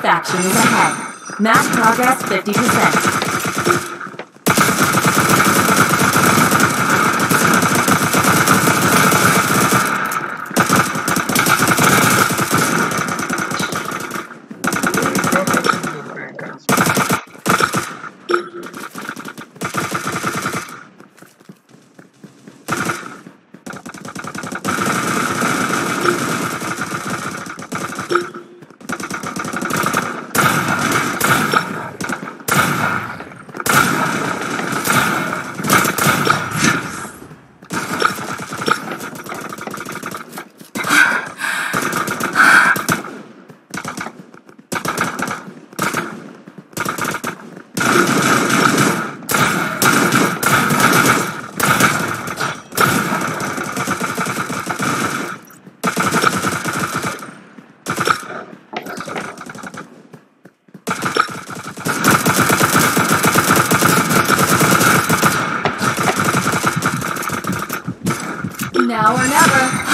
faction is ahead. Match progress 50%. Now or never.